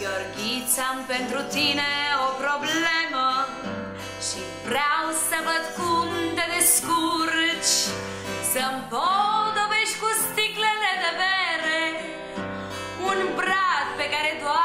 gheorghița pentru tine o problemă Și vreau să văd cum te descurci. Să-mi podobești cu sticlele de bere Un brad pe care doar